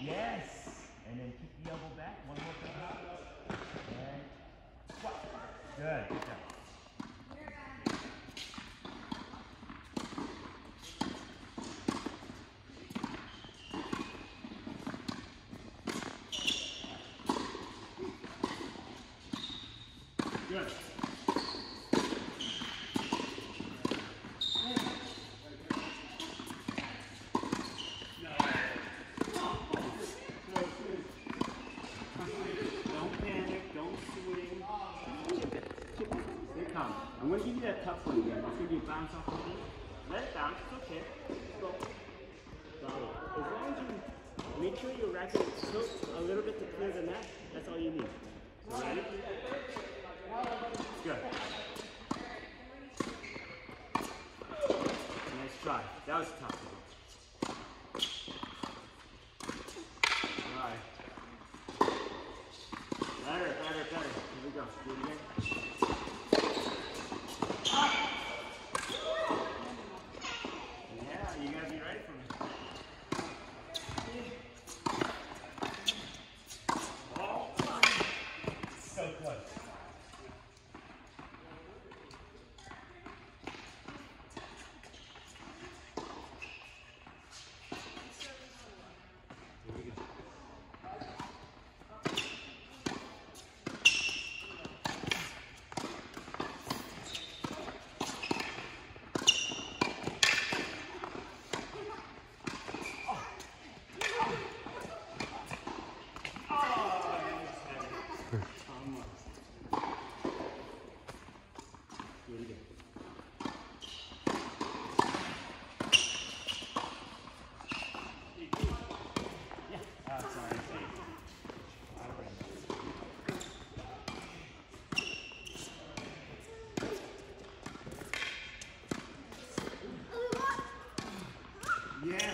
Yes. And then kick the elbow back. One more time. And squat. Good. Good job. times on feet, left down, it's okay. Go. Got it. As long as you make sure your racket is a little bit to clear the net, that's all you need. So ready? Good. Nice try. That was tough. All right. Better, better, better. Here we go.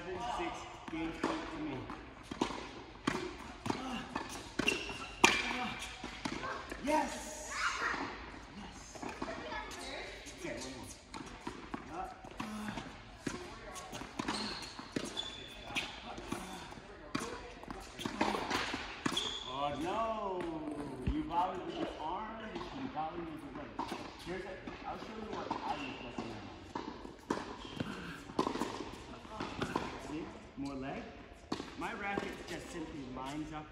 Seven, six, game point for me. Yes! Okay, one more. Up. Oh no! You volley with your arm, you volley with your leg. Here's a, I'll show you what I was recommending. See? More leg. My racket just simply lines up,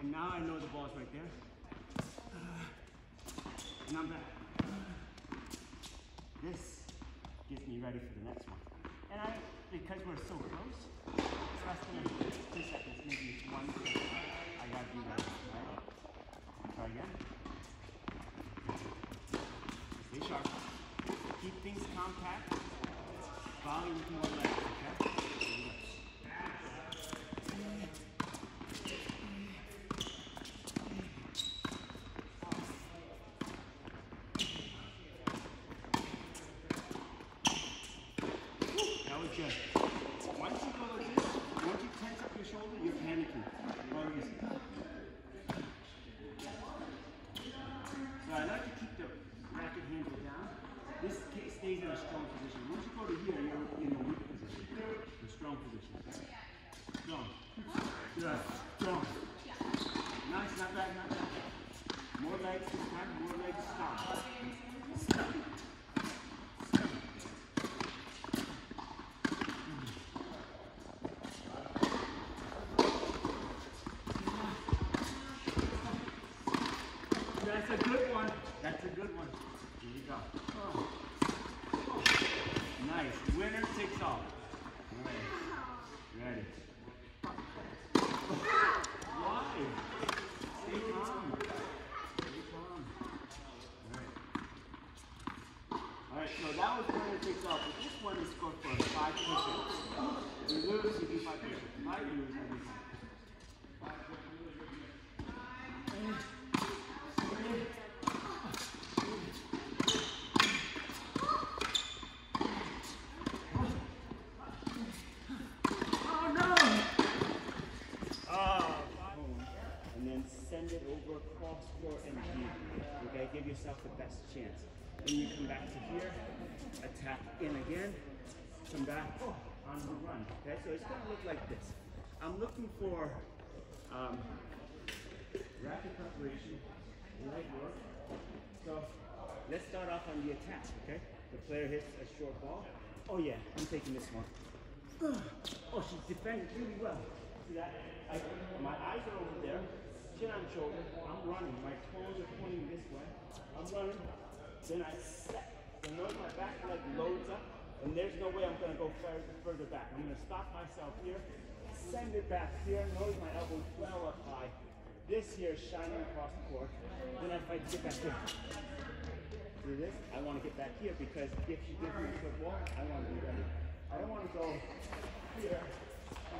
and now I know the ball's right there. And I'm back. This gets me ready for the next one. And I, because we're so close, it's less than two seconds, maybe one second. I gotta be ready, right? Try again. Stay sharp. Keep things compact. Volley with more legs, okay? That. Once you go like this, once you tense up your shoulder, you're panicking. Go easy. So I like to keep the racket handle down. This stays in a strong position. Once you go to here, you're in a weak position. A strong position. Strong. Good. Strong. Nice, not bad, not bad. More legs this time, more legs stop. Stop. That's a good one. That's a good one. Here you go. Oh. Nice. Winner takes all. Ready. Ready. Why? Stay calm. Stay calm. Alright. Alright, so that was winner takes all. But this one is scored for five push-ups. You lose, you do five push-ups. If I lose, I do five. Oh no! Ah, and then send it over cross court and deep. Okay, give yourself the best chance. Then you come back to here, attack in again, come back on the run. Okay, so it's gonna look like this. I'm looking for um, rapid preparation, light work. So let's start off on the attack. Okay, the player hits a short ball. Oh yeah, I'm taking this one. Oh, she defended really well. See that? I, my eyes are over there, chin on shoulder. I'm running. My toes are pointing this way. I'm running. Then I set. So notice my back leg loads up, and there's no way I'm going to go further back. I'm going to stop myself here, send it back here. Notice my elbows well up high. This here is shining across the court. Then I fight to get back here. See this? I want to get back here because if she gives me a quick ball, I want to be ready. I don't want to go here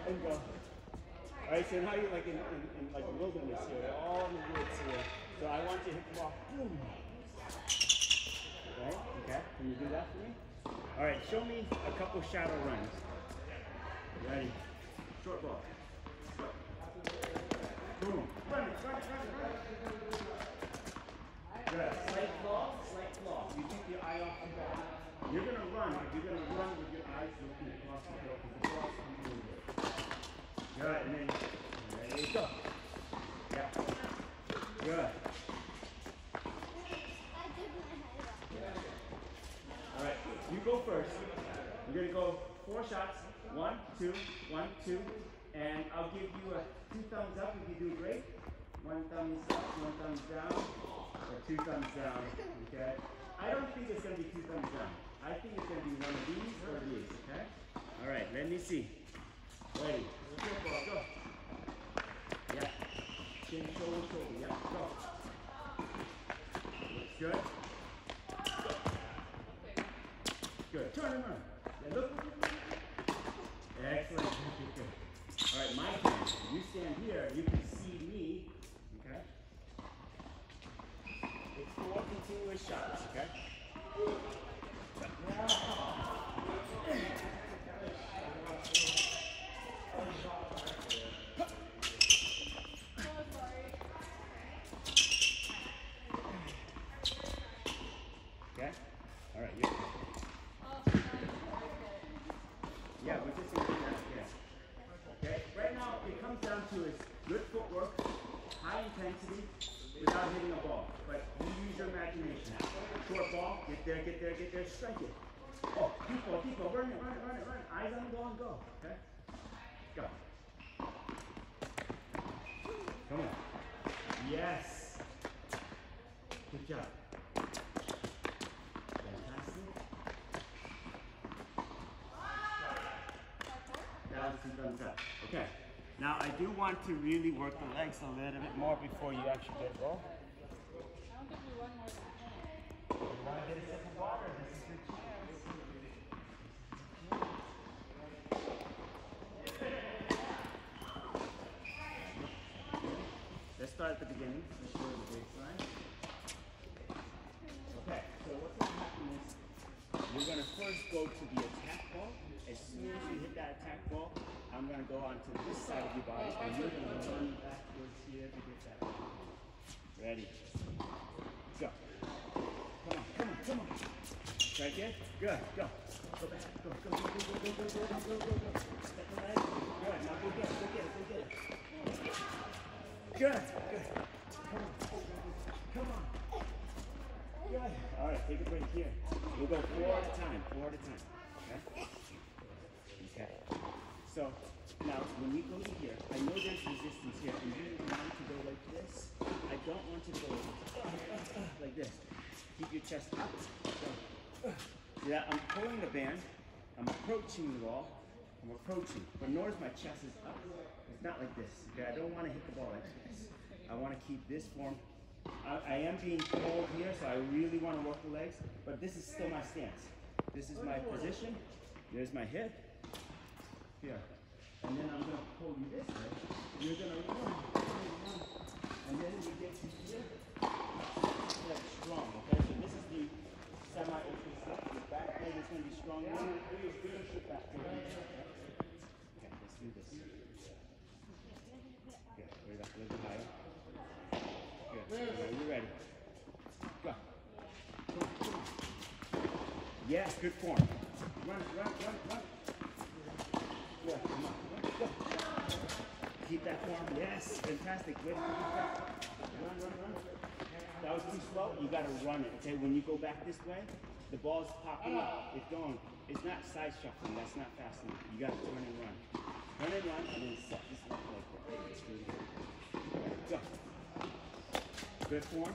and go. All right, so now you're like in, in, in like a wilderness here, all in the woods here. So I want you to hit the ball. Boom. Right? Okay. Can you do that for me? All right. Show me a couple shadow runs. Ready? Short ball. Boom. Run it, run it, run it, run it. Good. Slight claw, slight claw. You keep your eye off the ball. You're gonna run, but you're gonna run with your eyes looking across the field because the ball's coming in there. Good, and then ready, go. Yeah. Good. All right, you go first. You're gonna go four shots. One, two, one, two, and I'll give you a two thumbs up if you do great. One thumbs up, one thumbs down, or two thumbs down. Okay. I don't think it's gonna be two thumbs down. I think it's gonna be one of these or these. Okay. All right. Let me see. Ready? Go. go. Yeah. Chin, shoulder, shoulder. Yeah. Go. Looks good. Good. Turn and. Yeah, look. Excellent. Good, good, good. All right, my turn. You stand here. You can see me. Okay. It's four continuous shots. Okay. Okay. All right. You. Yeah, we're just gonna do that. Yeah. Okay. Right now, it comes down to is good footwork, high intensity, without hitting a ball. But you use your imagination. Short ball, get there, get there, get there, strike it. Oh, deep ball, deep ball, run it, run it, run it, run it. Eyes on the ball and go. Okay. Go. Come on. Yes. Good job. Okay. Now I do want to really work the legs a little bit more before you actually get ball. I don't think we run more than ten. You want to get a sip of water? This is your chance. Let's start at the beginning. Let's go to the baseline. Okay, so what's going to happen is you're going to first go to the attack ball. As soon as you hit that attack ball, I'm going to go onto this side of your body, and you're going to run backwards here to get that ball. Ready? Go. Come on, come on, come on. Strike it. Good. Go. Go back. Go, go, go, go, go, go, go, go, go, go, go. Step the. Good. Now go get it. Go get it. Go get it. Good. Good. Come on. Come on. Good. All right. Take a break here. We'll go four at a time. Four at a time. Okay. Okay. So now when we go to here, I know there's resistance here, and you want to go like this. I don't want to go like this. Keep your chest up. Go. That? I'm pulling the band. I'm approaching the ball. I'm approaching. But notice my chest is up. It's not like this. Okay? I don't want to hit the ball like this. I want to keep this form. I, I am being pulled here, so I really want to work the legs. But this is still my stance. This is my position. There's my hip. Here. And then I'm going to pull you this way. You're going to run, run. And then you get to here. Like strong, okay? So this is the semi-open slip. Your back leg is going. Okay, let's do this. Good. Bring it up a little bit higher. Good. Now you're ready. Go. Yes, good form. Run, run, run, run. Yeah, come on. Go. Keep that form. Yes, fantastic. Good. Run, run, run. That was too slow. You gotta run it. Okay, when you go back this way, the ball's popping up. Ah. It's going. It's not side shuffling. That's not fast enough. You gotta turn and run. Turn and run, and then set this left leg there. It's really good. Go. Good form.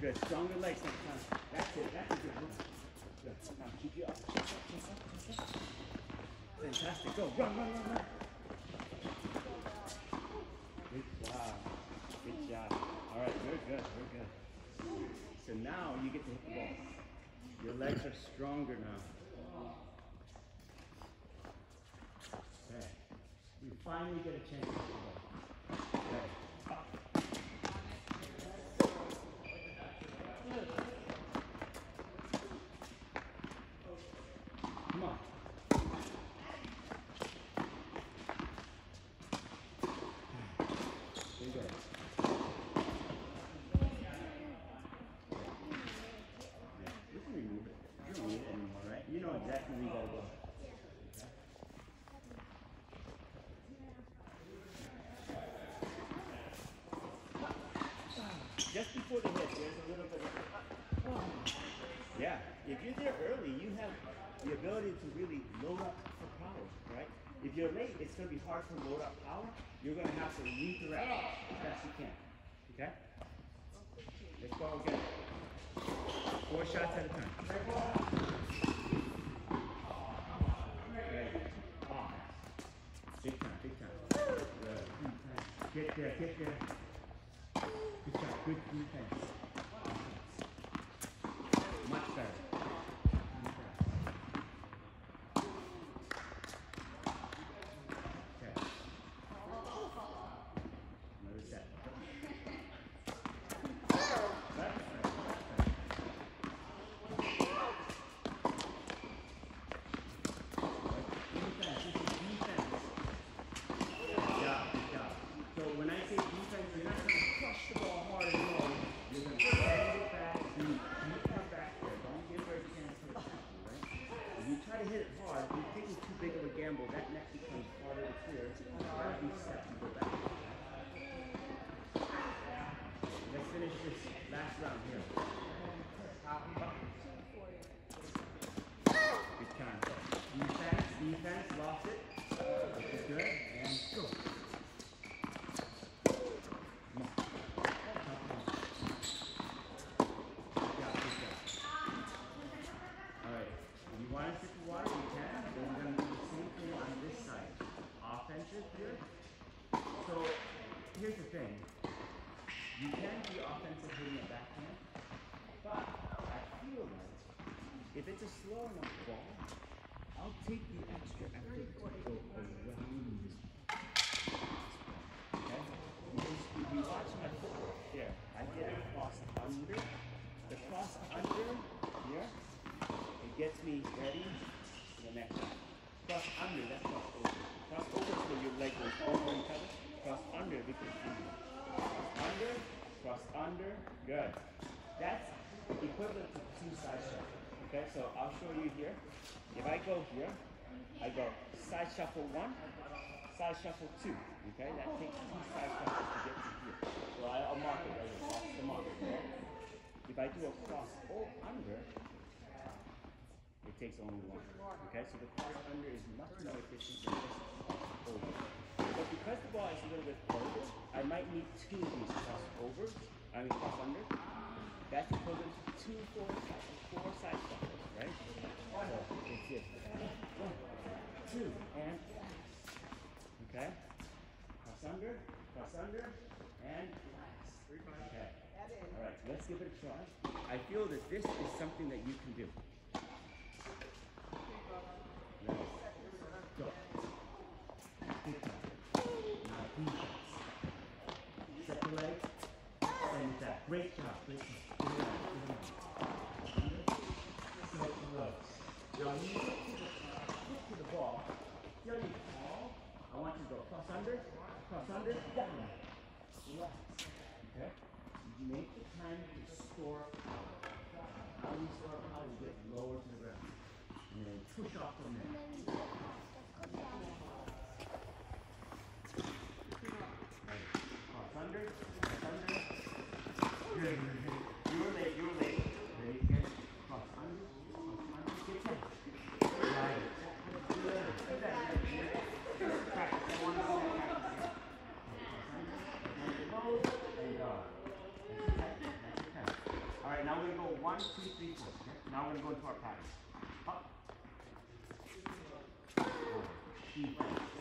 Good. Stronger legs next time. That's it. That's a good one. Good. Now keep you up. Chest up, up, up. Fantastic. Go. Run, run, run, run. Good job. Good job. All right. Good, good. We're good. So now you get to hit the ball. Your legs are stronger now. Okay. We finally get a chance to ball. Okay. Up. Come on. There you go. Yeah, we can remove it. You don't need it anymore, right? You where you gotta go. Just before the hit, there's a little bit of. Yeah, if you're there early, you have the ability to really load up for power, right? If you're late, it's going to be hard to load up power. You're going to have to redirect as best you can. Okay? Let's go again. Four shots at a time. Take care. Good job. Good, defense. Gets me ready for the next one. Cross under, that's cross over. Cross over where your leg goes over each other. Cross under because under. Cross under, cross under, good. That's equivalent to two side shuffle. Okay, so I'll show you here. If I go here, I go side shuffle one, side shuffle two. Okay, that takes two side shuffles to get to here. So I'll mark it right here. That's the mark. Okay? If I do a cross o under, it takes only one. Okay, so the cross under is much more efficient than just cross over. But because the ball is a little bit further, I might need two of these cross overs. I mean cross under. That's equivalent to two four side, four side right? So it's this. One, two, and okay. Cross under, cross under, and okay. All right, so let's give it a try. I feel that this is something that you can do. Ready? Go. Good job. Now defense. Set the leg. Send it back. Great job. Great job. Good job. To the, ball. I want you to go cross under, cross under, down. Relax. Okay? You make the time to store power. How store power? You get lower to the ground. And then push off from there. Right. Cross under, cross under. Good, good, good. You were late, you were late. Ready, good. Cross under, cross under. Get ten. Right. Good. Good. Good. Practice. I want to see that practice. Cross under, and it goes, and go. That's your ten. That's your ten. All right, now we're gonna go one, two, three, four. Okay? Now we're gonna go into our pattern. Oh, Up. Over.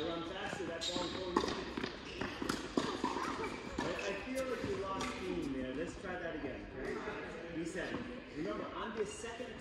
Gotta run faster. That ball's going. I, I feel like you lost steam there. Let's try that again. Reset. Remember, on this second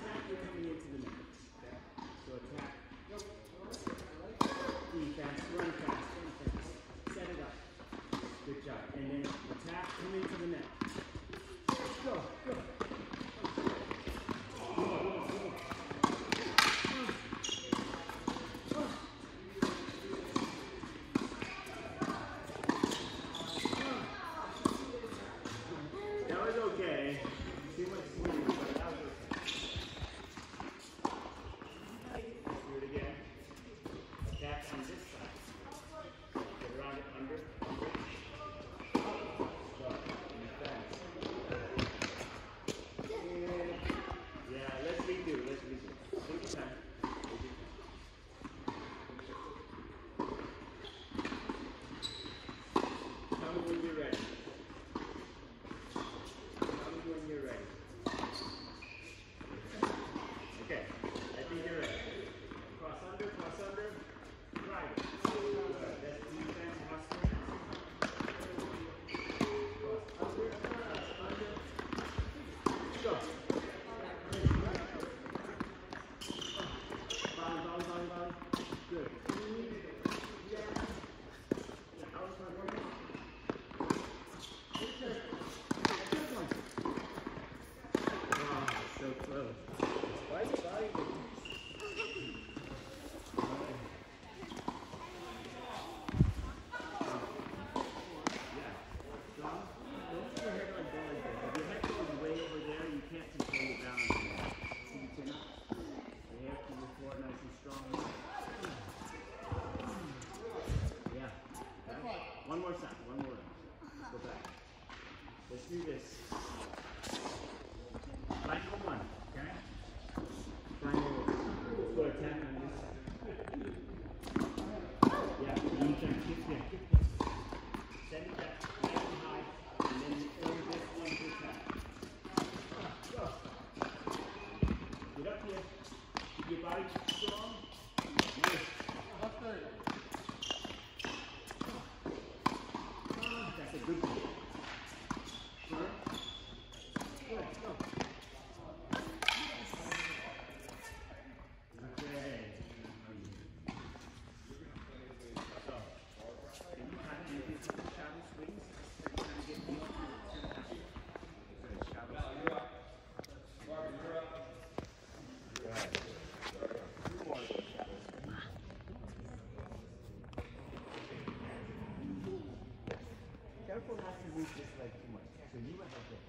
move this too much. So you went like this.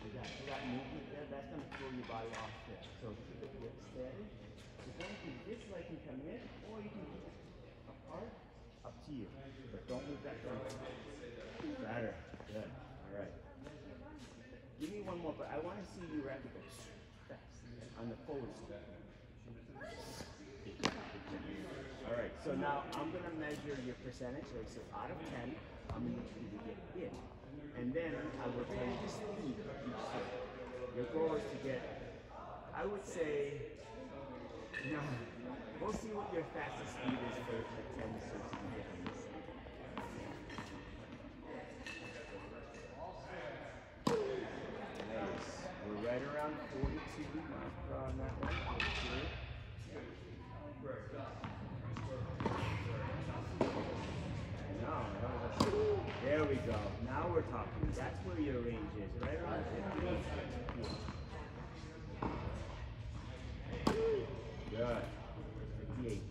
Like that. See that movement there? That's going to throw your body off there. So keep it grip steady. So then you this leg can come in, or you can keep it apart. Up to you. But don't move that leg. Better. Good. All right. Give me one more, but I want to see you rapid go on the forward. All right, so now I'm gonna measure your percentage. Like, so out of 10, get in? And then I tell you the speed of each. Your goal is to get, I would say, no, we'll see what your fastest speed is for the 10 swings you get this. Nice. We're right around 42 miles per hour on that one. 42. No, no, There we go. Now we're talking. That's where your range is, right around 58. Good. 58.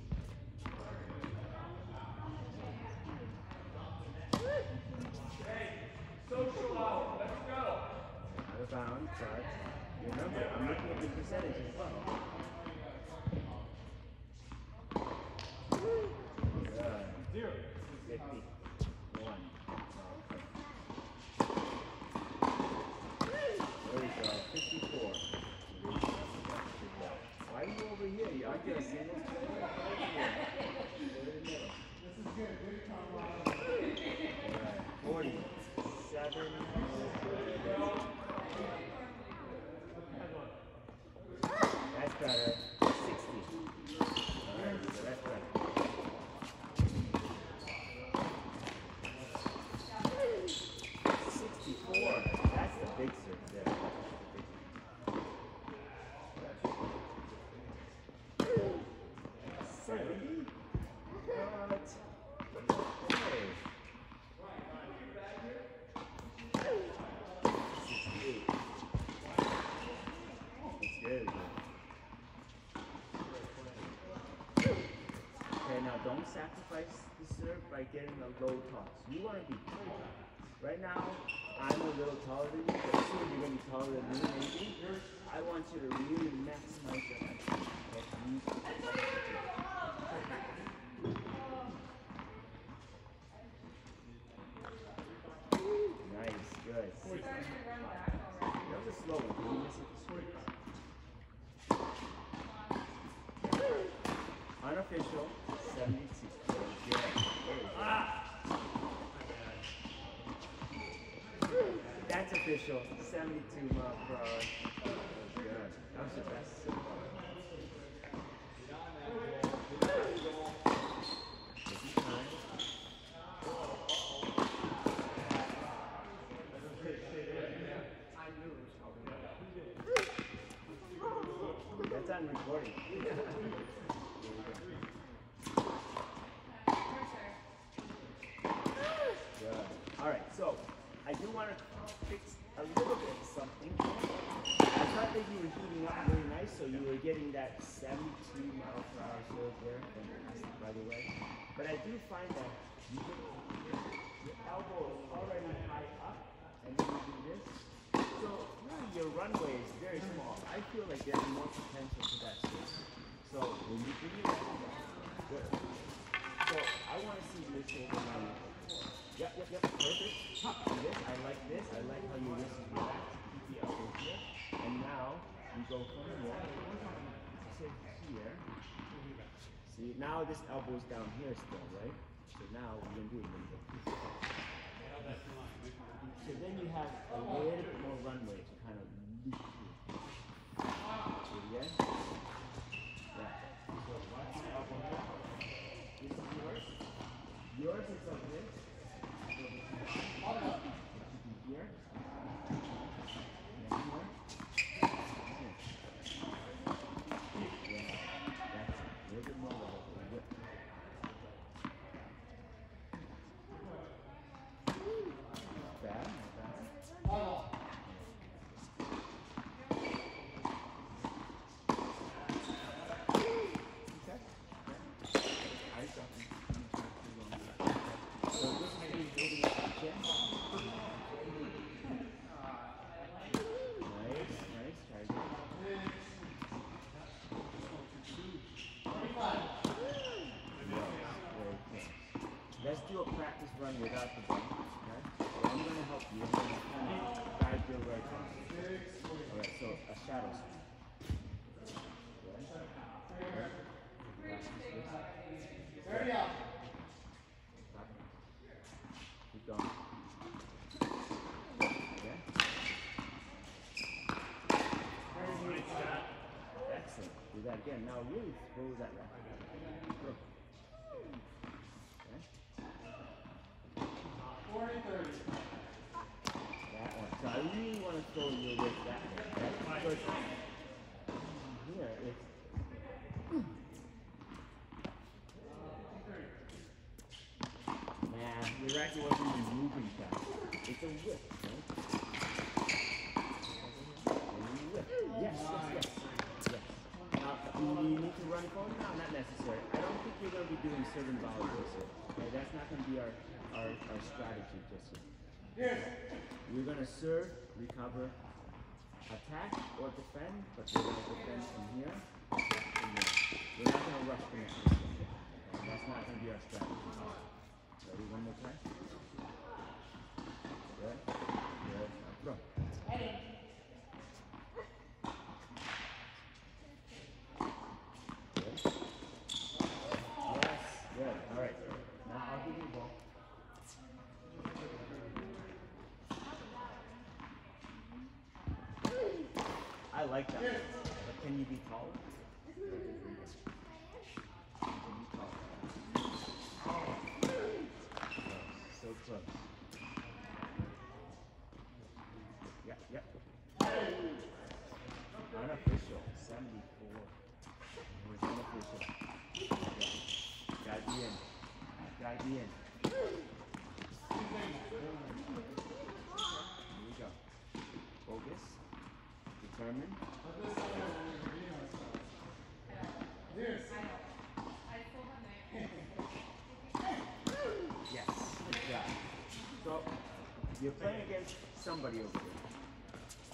Out of bounds, but remember, I'm looking at the percentage as well. Good. Zero. 50. One. There we go. 54. Why are you over here? You aren't you a singles player? Go to the middle. This is good. All right. 47. That's better. 60. Alright, so that's better. Now don't sacrifice the serve by getting a low toss. You want to be tall. Right now, I'm a little taller than you, but soon you're going to be taller than me, maybe. I want you to really maximize your? Nice, good. Starting to run back already. That was a slow one. You miss it this week? Unofficial, 72. Very good. Very good. That's official, 72 mile per hour. Was your best so. Good. All right, so I do want to fix a little bit something. I thought that you were heating up really nice, so you were getting that 72 mile per hour serve there. By the way. But I do find that you get your elbow is already high up, and then you do this. So really, your runway is very small. I feel like there's more potential to that serve. So when you do that, good. So I want to see your shoulder line. Yep, yep, yep, perfect. Hop to this. I like this. I like how your wrist is relaxed. Keep the elbow here. And now we go from here to here. See, now this elbow's down here still, right? So now we're gonna do it little. So then you have a little bit more runway to kind of loop through. It? Yeah. So watch the elbow. This is yours. Yours is like this. So this is mine. Keep it here. And here. Here. Yeah, that's it. A little bit more level. A little bit. Not bad, not bad. Okay. Okay. Eyes open. So this is me building up the chin. Nice, nice. Try again. Very good. Let's do a practice run without the. Okay? I'm to help you. I'm to kind of guide your. Alright, so a shadow swing. Good. Stop. Keep going. Okay? Excellent. Do that again. Now really throw that. Throw. That one. So I really want to throw your wrist that way. Okay? Because here it's Man, your racket wasn't even moving fast. It's a whip, right? Whip. Yes, yes, yes. Yes. You need to run forward? No, not necessary. I don't think you're going to be doing certain year. Okay, that's not going to be our, our, our strategy just yet. We're going to serve, recover, attack, or defend, but we're going to defend from here. From here. We're not going to rush the next one. That's not going to be our strategy. Ready, one more time? Good. Now throw. Good. Yes, good. All right. Now I'll give you the ball. I like that. But can you be taller? So close. Yeah, yeah. Unofficial, 74. It unofficial. Yeah. Gotta be in. Gotta be in. Yes. good job. So, you're playing against somebody over here.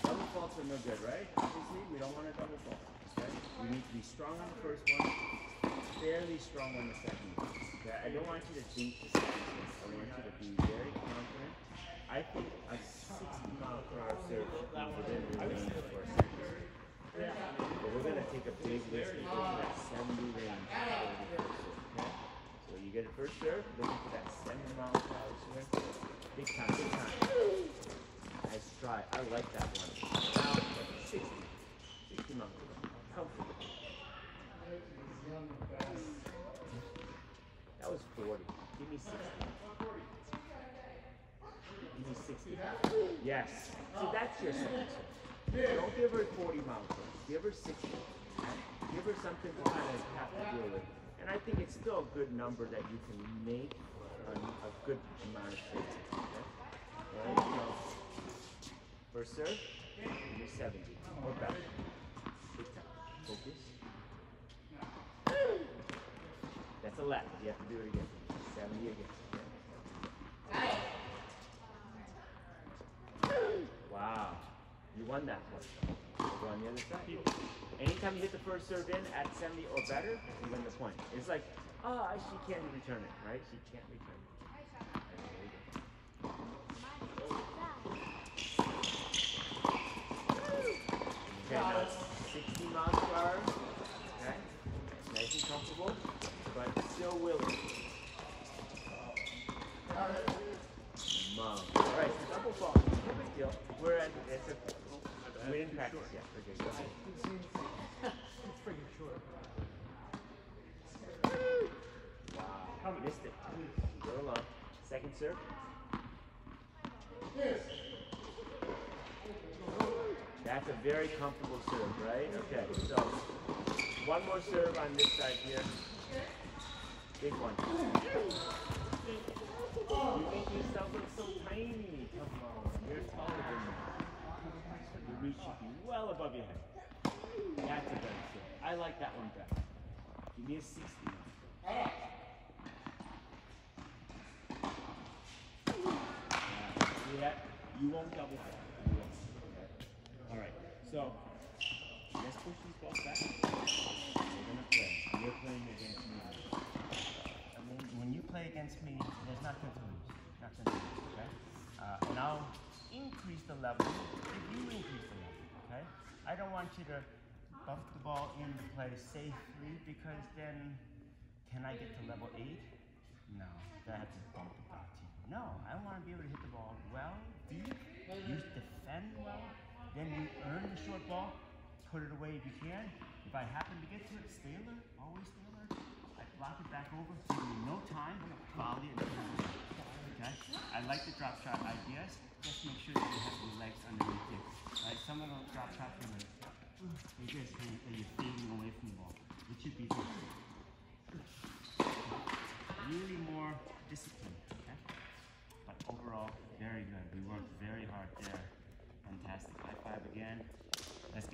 Double faults are no good, right? Obviously, we don't want a double fault. Okay? We need to be strong on the first one, fairly strong on the second one. Okay? I don't want you to jinx the second one. I want you to be very confident I think a 60 mile per hour be within the good of go for that 70 range? So you get a first serve, looking for that 70 mile per hour. Big time, big time. Nice try. I like that one. Now, 60. 60 miles. Comfortable. That was 40. Give me 60. Give me 60. Yes. So that's your second. Don't give her 40 miles. per. Give her 60. Give her something to kind of have to deal with. And I think it's still a good number that you can make a, a good amount of trades. Okay? Alright, so first serve, you're 70 or better. Focus. That's a left. You have to do it again. 70 again. Wow. You won that one. Go on the other side. Anytime you hit the first serve in at 70 or better, you win the point. It's like, oh, she can't return it, right? She can't return it. Okay, now it's 60 miles per hour. Okay, nice and comfortable, but still willing. Mom. All right, so double ball. No big deal. We're at it's a we didn't practice yet. Okay, go ahead. Wow, missed it. Go along. Second serve. That's a very comfortable serve, right? Okay, so one more serve on this side here. Big one. You make yourself look so tiny. Come on, you're taller than me. Your should be well above your head. That's a better serve. I like that one better. Give me a 60 now. See that? You won't double fault. You won't. Okay? All right. So let's push these balls back. We're gonna play. You're playing against me. When, when you play against me, there's nothing to lose. Nothing to lose, okay? Uh, I'll increase the level if you increase the level, okay? I don't want you to bump the ball into play safely because then can I get to level 8? No, I to bump back to you. No, I want to be able to hit the ball well, deep, you defend well, then you earn the short ball, put it away if you can. If I happen to get to it, stay alert, always stay alert. I block it back over, give me no time, volley it, and? I like the drop shot ideas. Just make sure that you have your legs underneath you, Right? Some of those drop shots are like, just think that you're fading away from the ball. It should be this. Really more discipline. Okay? But overall, very good. We worked very hard there. Fantastic. High five again. Let's get